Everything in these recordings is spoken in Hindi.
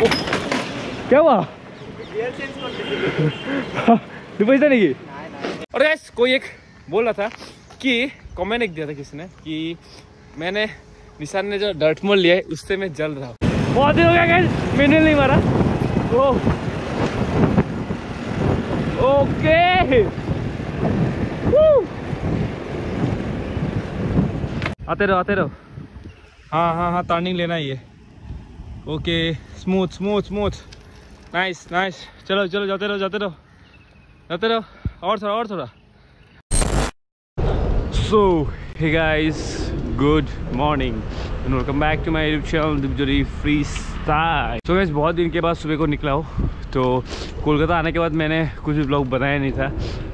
क्या हुआ? पैसा नहीं और गैस कोई एक बोल रहा था कि कमेंट एक दिया था किसी ने कि मैंने निशान ने जो डर्ट मोल लिया है उससे मैं जल रहा हूँ। बहुत दिन हो गया गैस मैंने नहीं मारा। ओ ओके आते रहो आते रहो। हाँ हाँ हाँ टर्निंग लेना ही है okay, smooth smooth smooth. Nice nice चलो चलो, जाते रहो जाते रहो। जाते रहो। और थोड़ा और थोड़ा। So hey guys good morning welcome back to my YouTube channel free style so guys बहुत दिन के बाद सुबह को निकला हो तो कोलकाता आने के बाद मैंने कुछ भी ब्लॉग बनाया नहीं था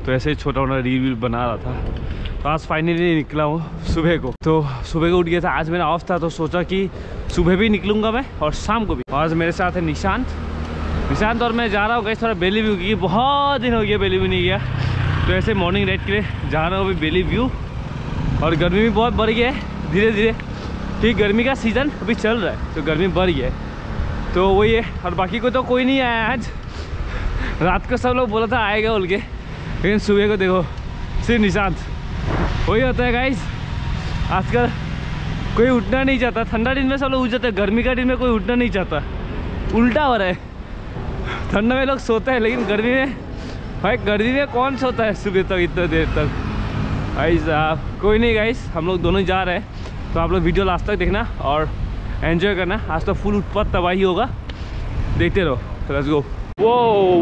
तो ऐसे ही छोटा मोटा रील बना रहा था। तो आज फाइनली निकला हूँ सुबह को। तो सुबह को उठ गया था। आज मेरा ऑफ़ था तो सोचा कि सुबह भी निकलूँगा मैं और शाम को भी। आज मेरे साथ है निशांत। निशांत और मैं जा रहा हूँ कहीं थोड़ा बेली व्यू की बहुत दिन हो गया बेली व्यू नहीं गया। तो ऐसे मॉर्निंग राइड के लिए जा रहा हूँ अभी बेली व्यू और गर्मी भी बहुत बढ़ गया है धीरे धीरे ठीक, गर्मी का सीज़न अभी चल रहा है तो गर्मी बढ़ गया है। तो वही है, और बाकी को तो कोई नहीं आया आज। रात को सब लोग बोला था, आएगा बोल के। लेकिन सुबह को देखो, सिर्फ़ निशांत। वही होता है गाइस आजकल कोई उठना नहीं चाहता। ठंडा दिन में सब लोग उठ जाते हैं। गर्मी का दिन में कोई उठना नहीं चाहता। उल्टा हो रहा है। ठंडा में लोग सोते हैं, लेकिन गर्मी में भाई, गर्मी में कौन सोता है सुबह तक, इतना देर तक? भाई साहब, कोई नहीं गाइस हम लोग दोनों जा रहे हैं। तो आप लोग वीडियो लास्ट तक देखना और एंजॉय करना। आज तो फुल उत्पात तबाही होगा। देखते रहो। लेट्स गो वो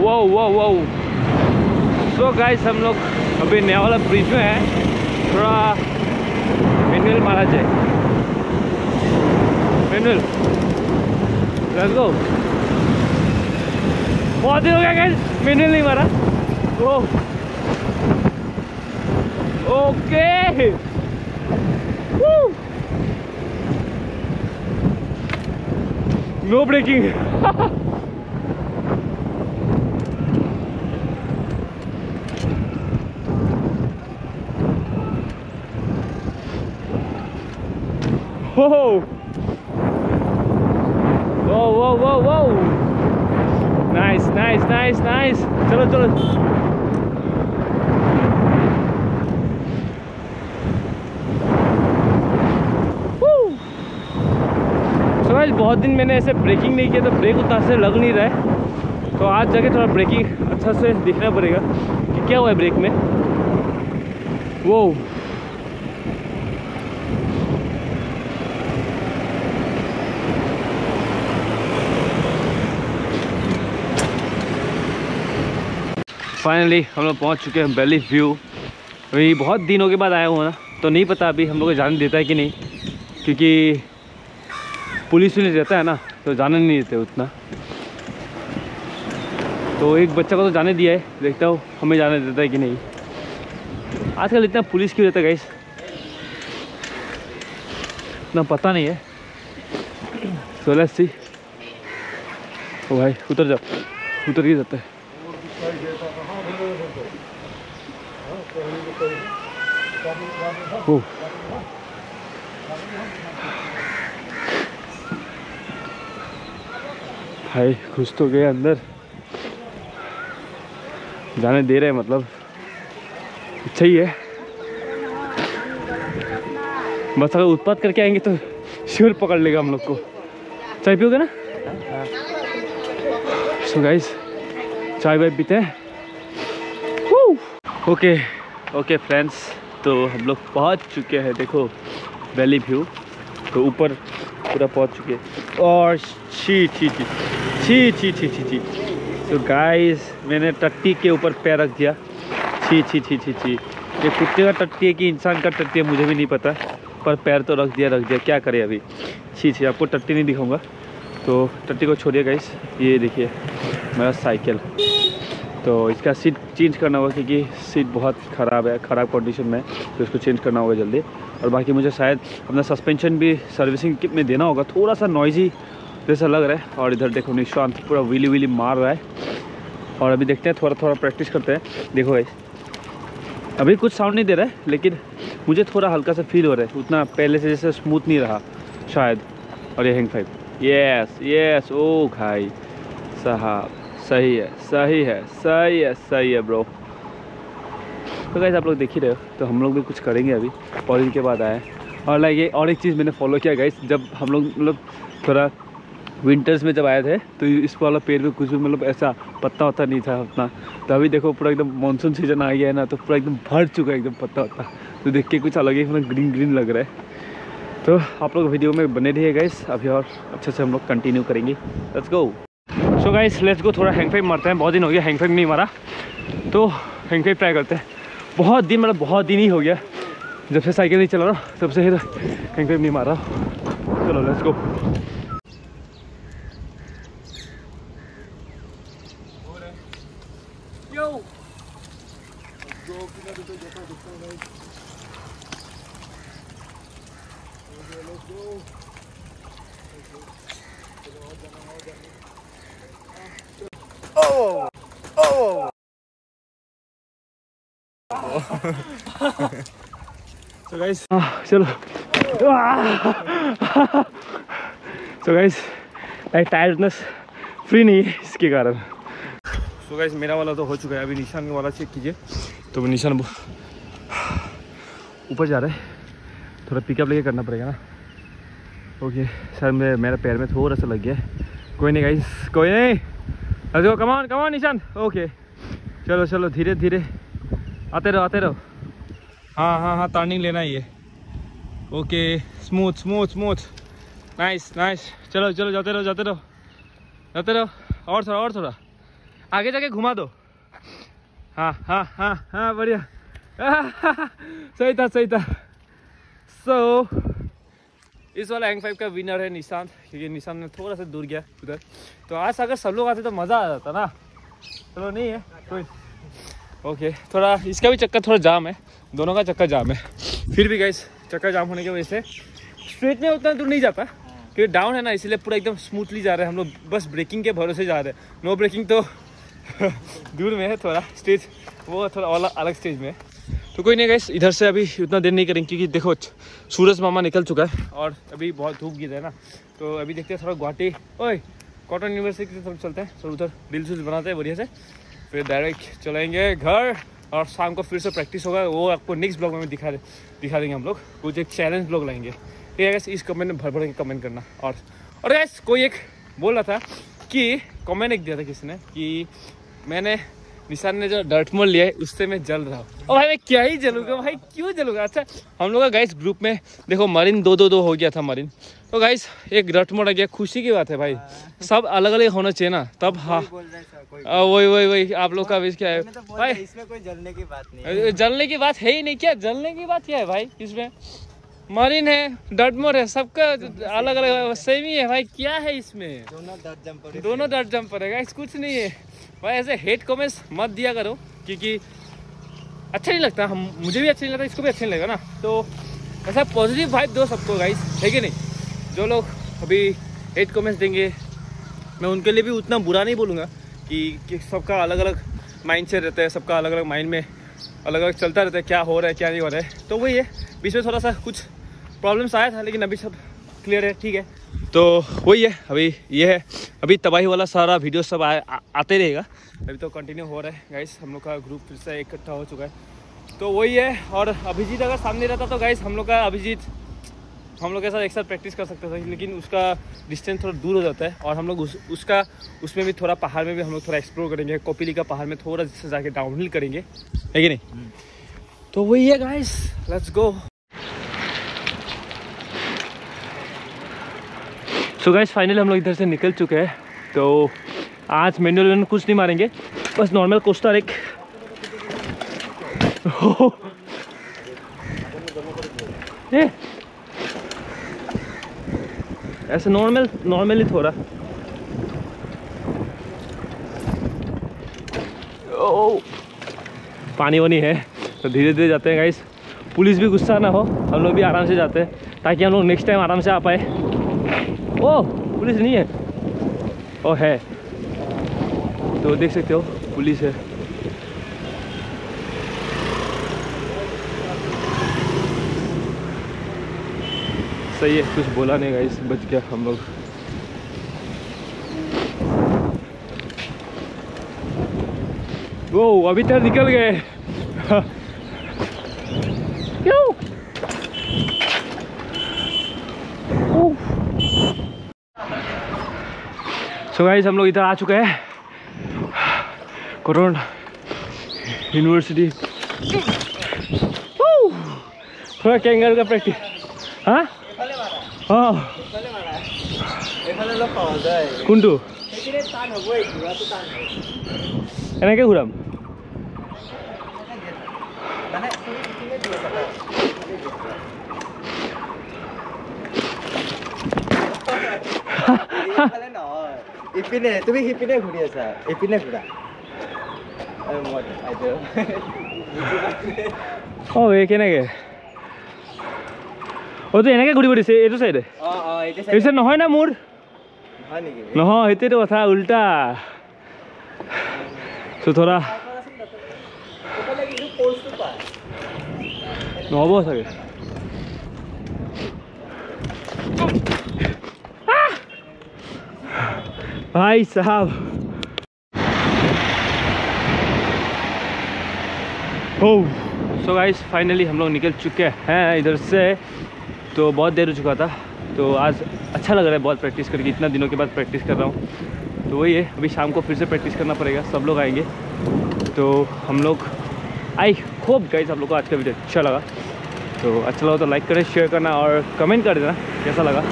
वो वो वो सो गाइस हम लोग अभी नया वाला ब्रिज में है। थोड़ा मैनुअल मारा जाए। मैनुअल लेट्स गो बहुत दिन हो गया गाइस मैनुअल नहीं मारा। ओ okay no braking Whoa! Whoa, whoa, whoa, whoa! Nice, nice, nice, nice. चलो चलो गाइस बहुत दिन मैंने ऐसे ब्रेकिंग नहीं किया तो ब्रेक उतना से लग नहीं रहा है तो आज जाके थोड़ा ब्रेकिंग अच्छा से दिखना पड़ेगा कि क्या हुआ है ब्रेक में वो फाइनली हम लोग पहुँच चुके हैं बेली व्यू अभी बहुत दिनों के बाद आया हुआ ना तो नहीं पता अभी हम लोग को जाने देता है कि नहीं, क्योंकि पुलिस पुलिस रहता है ना तो जाने नहीं देते उतना। तो एक बच्चा को तो जाने दिया है, देखता हूँ हमें जाने देता है कि नहीं। आजकल इतना पुलिस क्यों रहता है गाइस इतना पता नहीं है। लेट्स सी ओ भाई, उतर जाओ। उतर ही जाता है। भाई घुस तो गए अंदर। जाने दे रहे हैं मतलब। अच्छा ही है। बस अगर उत्पात करके आएँगे तो शिवर पकड़ लेगा हम लोग को। चाय पियोगे ना? सो गाइस चाय वाय पीते हैं। ओके ओके फ्रेंड्स तो हम लोग पहुँच चुके हैं देखो वैली व्यू तो ऊपर पूरा पहुँच चुके हैं और छी छी छी छी छी छी छी छी तो गाइस मैंने टट्टी के ऊपर पैर रख दिया छी छी छी छी छी ये कुत्ते का टट्टी है कि इंसान का टट्टी है मुझे भी नहीं पता पर पैर तो रख दिया रख दिया क्या करे अभी छी छी आपको टट्टी नहीं दिखाऊँगा तो टट्टी को छोड़िए गाइस ये देखिए मेरा साइकिल तो इसका सीट चेंज करना होगा क्योंकि सीट बहुत ख़राब है, ख़राब कंडीशन में तो इसको चेंज करना होगा जल्दी। और बाकी मुझे शायद अपना सस्पेंशन भी सर्विसिंग किट में देना होगा। थोड़ा सा नॉइजी जैसा लग रहा है। और इधर देखो, निशांत पूरा विली विली मार रहा है। और अभी देखते हैं थोड़ा थोड़ा प्रैक्टिस करते हैं। देखो भाई, अभी कुछ साउंड नहीं दे रहा है, लेकिन मुझे थोड़ा हल्का सा फील हो रहा है। उतना पहले से जैसे स्मूथ नहीं रहा, शायद। और ये हैंग फाइव यस यस ओ भाई, साहब। सही है सही है सही है सही है ब्रो तो गाइस आप लोग देख ही रहे हो तो हम लोग भी कुछ करेंगे अभी, और इनके बाद आए और लाइक ये और एक चीज़ मैंने फॉलो किया गाइस जब हम लोग मतलब थोड़ा विंटर्स में जब आए थे तो इस वाला पेड़ में कुछ भी मतलब ऐसा पत्ता वत्ता नहीं था उतना तो अभी देखो पूरा एकदम मानसून सीज़न आ गया है ना तो पूरा एकदम भर चुका है एकदम पत्ता वत्ता। तो देख के कुछ अलग ही मतलब ग्रीन ग्रीन लग रहा है। तो आप लोग वीडियो में बने रहिए गाइस अभी और अच्छे से हम लोग कंटिन्यू करेंगे। Let's go so guys let's go थोड़ा हैंग फाइव मारते हैं। बहुत दिन हो गया हैंग फाइव नहीं मारा। तो हैंग फाइव ट्राई करते हैं। बहुत दिन मतलब बहुत दिन ही हो गया। जब से साइकिल नहीं चला रहा तब से ही तो हैंग फाइव नहीं मारा। चलो लेट्स गो so guys चलो। So guys like tiredness free नहीं है इसके कारण। सो गाइस मेरा वाला तो हो चुका है। अभी निशान वाला चेक कीजिए। तो वो निशान ऊपर जा रहा है। थोड़ा पिकअप लेके करना पड़ेगा ना। ओके सर मैं मेरा पैर में थोड़ा सा लग गया कोई नहीं गाइस कोई नहीं। अरे कमान कमान निशान ओके चलो चलो धीरे धीरे. आते रहो आते रहो. हाँ हाँ हाँ टर्निंग लेना ही है okay smooth smooth smooth nice nice चलो चलो जाते रहो जाते रहो. जाते रहो. और थोड़ा और थोड़ा. आगे जाके घुमा दो. हाँ हाँ हाँ हाँ बढ़िया. सही था सही था. सो so, इस वाला एंग फाइव का विनर है निशांत। क्योंकि निशांत ने थोड़ा सा दूर गया उधर। तो आज अगर सब लोग आते तो मज़ा आ जाता ना। चलो नहीं है, कोई ओके थोड़ा इसका भी चक्कर थोड़ा जाम है। दोनों का चक्कर जाम है। फिर भी गाइस चक्कर जाम होने की वजह से स्ट्रेट में उतना दूर नहीं जाता। क्योंकि डाउन है ना, इसलिए पूरा एकदम स्मूथली जा रहे हैं। हम लोग बस ब्रेकिंग के भरोसे जा रहे हैं। नो ब्रेकिंग तो दूर में है थोड़ा। स्टेज वो थोड़ा अलग स्टेज में है। तो कोई नहीं गाइस इधर से अभी उतना देर नहीं करेंगे क्योंकि देखो, सूरज मामा निकल चुका है और अभी बहुत धूप गिर है ना। तो अभी देखते हैं थोड़ा गुवाहाटी, ओए, कॉटन यूनिवर्सिटी से चलते हैं। थोड़ा उधर दिल से बनाते हैं, बढ़िया से। फिर डायरेक्ट चलेंगे घर और शाम को फिर से प्रैक्टिस होगा। वो आपको नेक्स्ट ब्लॉग में दिखा दिखा देंगे हम लोग। कुछ एक चैलेंज ब्लॉग लाएँगे। ठीक है गैस इस कमेंट में भर भर के कमेंट करना। और और गैस कोई एक बोल रहा था कि कमेंट एक दिया था किसी ने कि मैंने निशान ने जो डर्ट मोल लिया है उससे मैं जल रहा हूँ। और भाई मैं क्या ही जलूँगा भाई क्यों जलूँगा? अच्छा हम लोग का गाइस ग्रुप में देखो मरीन दो दो दो हो गया था मरीन तो गाइस एक डर्ट मोल आ गया खुशी की बात है भाई। सब अलग अलग होना चाहिए ना तब हाँ। वही वही वही आप लोग का भी क्या है? भाई। इसमें कोई जलने की बात नहीं जलने की बात है ही नहीं क्या जलने की बात क्या है भाई इसमें? मरीन है डटमोर है सबका अलग अलग सेम ही है भाई क्या है इसमें? दोनों डट जंपर दोनों डट जंपर है। गाइस कुछ नहीं है। भाई ऐसे हेट कमेंट्स मत दिया करो क्योंकि अच्छा नहीं लगता। हम मुझे भी अच्छा नहीं लगता इसको भी अच्छा नहीं लगेगा ना। तो ऐसा पॉजिटिव वाइब दो सबको गाइस है कि नहीं? जो लोग अभी हेट कमेंट्स देंगे मैं उनके लिए भी उतना बुरा नहीं बोलूँगा कि, कि सबका अलग अलग माइंड से रहता है सबका अलग अलग माइंड में अलग अलग चलता रहता है क्या हो रहा है क्या नहीं हो रहा है। तो वही है बीच में थोड़ा सा कुछ प्रॉब्लम्स आया था लेकिन अभी सब क्लियर है ठीक है। तो वही है अभी ये है। अभी तबाही वाला सारा वीडियो सब आ, आ, आते रहेगा। अभी तो कंटिन्यू हो रहा है गाइस हम लोग का ग्रुप फिर से इकट्ठा हो चुका है। तो वही है और अभिजीत अगर सामने रहता तो गाइस हम लोग का अभिजीत हम लोग के साथ एक साथ प्रैक्टिस कर सकते थे लेकिन उसका डिस्टेंस थोड़ा दूर हो जाता है और हम लोग उस, उसका उसमें भी थोड़ा पहाड़ में भी हम लोग थोड़ा एक्सप्लोर करेंगे कोपिली का पहाड़ में थोड़ा से जाके डाउनहिल करेंगे। है कि नहीं? तो वही है guys let's go so guys final हम लोग इधर से निकल चुके हैं। तो आज मैनुअल में कुछ नहीं मारेंगे। बस नॉर्मल कोस्टर एक। ऐसे नॉर्मल नॉर्मली थोड़ा। ओ पानी वानी है। तो धीरे धीरे जाते हैं गाइस पुलिस भी गुस्सा ना हो। हम लोग भी आराम से जाते हैं। ताकि हम लोग नेक्स्ट टाइम आराम से आ पाए। ओ, पुलिस नहीं है। ओ, है। तो देख सकते हो, पुलिस है। सही है, कुछ बोला नहीं गाइस, बच गया हम लोग। वो अभी तक निकल गए। सो गाइस हम लोग इधर आ चुके हैं कोरोना यूनिवर्सिटी थोड़ा कैंगर का प्रैक्टिस हाँ हाँ এইফালে অলপ সহজ হয় কোনটো সেইখিনি টান হ'বই ঘূৰাটো টান হয় এনেকৈ ঘূৰাম মানে ইপিনে তুমি সিপিনে ঘূৰি আছা ইপিনে ঘূৰা। অঁ এই কেনেকৈ? অঁ এনেকৈ ঘূৰিব দিছে এইটো চাইডে এইটো চাইড নহয় না মোৰ? নহয় সেইটোৱেতো কথা উল্টা। চ' থোৰা এইফালে কিন্তু প'জটো পায় নহ'ব চাগে। भाई साहब। हो। सो गाइस फाइनली हम लोग निकल चुके हैं इधर से। तो बहुत देर हो चुका था। तो आज अच्छा लग रहा है बहुत प्रैक्टिस करके। इतना दिनों के बाद प्रैक्टिस कर रहा हूँ। तो वही है, अभी शाम को फिर से प्रैक्टिस करना पड़ेगा। सब लोग आएँगे। तो हम लोग आई होप गाइस आप लोग को आज का वीडियो अच्छा लगा। तो अच्छा लगा तो लाइक करें शेयर करना और कमेंट कर देना, कैसा लगा?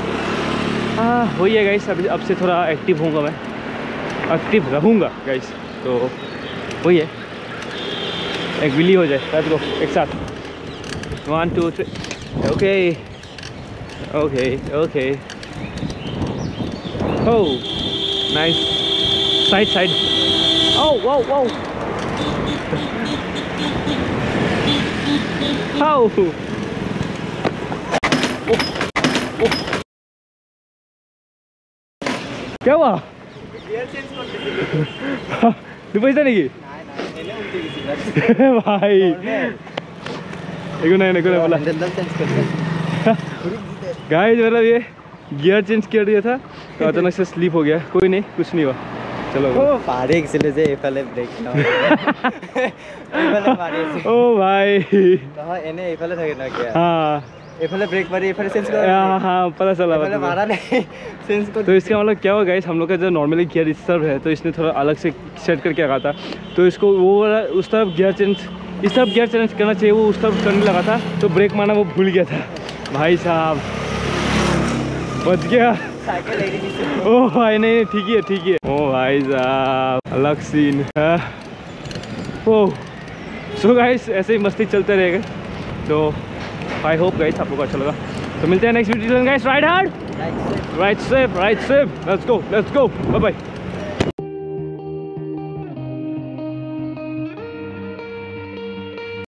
वही है गाइस अभी अब से थोड़ा एक्टिव होऊँगा मैं। एक्टिव रहूँगा गाइस तो वही है। एक बिली हो जाए लेट्स गो एक साथ। One two three okay okay okay हो नाइस साइड साइड ओ वो वो How? क्या हुआ গিয়াৰ চেঞ্জ কৰি দিছিলোঁ দুপইচা নেকি নাই নাই এনে উল্টি গৈছিল ভাই একো নাই একো নাই बोला হেণ্ডেলডাল চেঞ্জ কৰি দিছে गाइस मतलब ये गियर चेंज कर दिया था तो अचानक से स्लिप हो गया कोई नहीं कुछ नहीं हुआ चलो অ পাহৰি গৈছিলোঁ যে এইফালে ব্ৰেক নহয় এইফালে মাৰি আছোঁ ओ भाई নহয় এনে এইফালে থাকে ন গিয়াৰ हाँ एफएल ब्रेक मारी एफएल सेंस को हाँ हाँ पता चला एफएल मारा नहीं सेंस को तो इसका मतलब क्या हुआ गाइस हम लोग का जो नॉर्मली गियर इस है तो इसने थोड़ा अलग से सेट करके रखा था। तो इसको वो वाला उस तरफ़ गियर चेंज इस तरफ़ गियर चेंज करना चाहिए वो उस तरफ़ करने लगा था तो ब्रेक मारना वो भूल गया था। भाई साहब बच गया। ओ भाई नहीं ठीक है ठीक है ओ भाई साहब अलग सीन है। हाँ। ओ सो गाइस ऐसे ही मस्ती चलते रहेगा। तो आई होप गाइस आप लोग को अच्छा लगा। तो मिलते हैं next video guys right hard right safe right safe let's go let's go bye bye